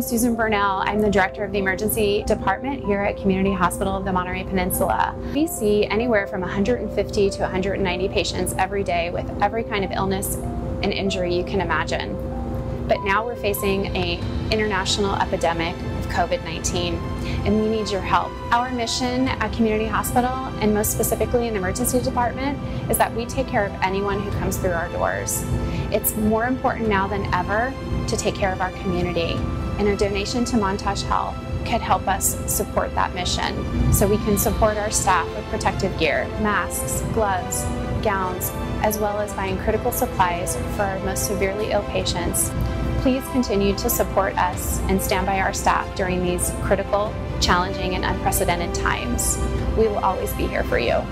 Susan Burnell. I'm the director of the emergency department here at Community Hospital of the Monterey Peninsula. We see anywhere from 150 to 190 patients every day with every kind of illness and injury you can imagine. But now we're facing a international epidemic of COVID-19 and we need your help. Our mission at Community Hospital and most specifically in the emergency department is that we take care of anyone who comes through our doors. It's more important now than ever to take care of our community and a donation to Montage Health could help us support that mission so we can support our staff with protective gear, masks, gloves, gowns, as well as buying critical supplies for our most severely ill patients. Please continue to support us and stand by our staff during these critical, challenging, and unprecedented times. We will always be here for you.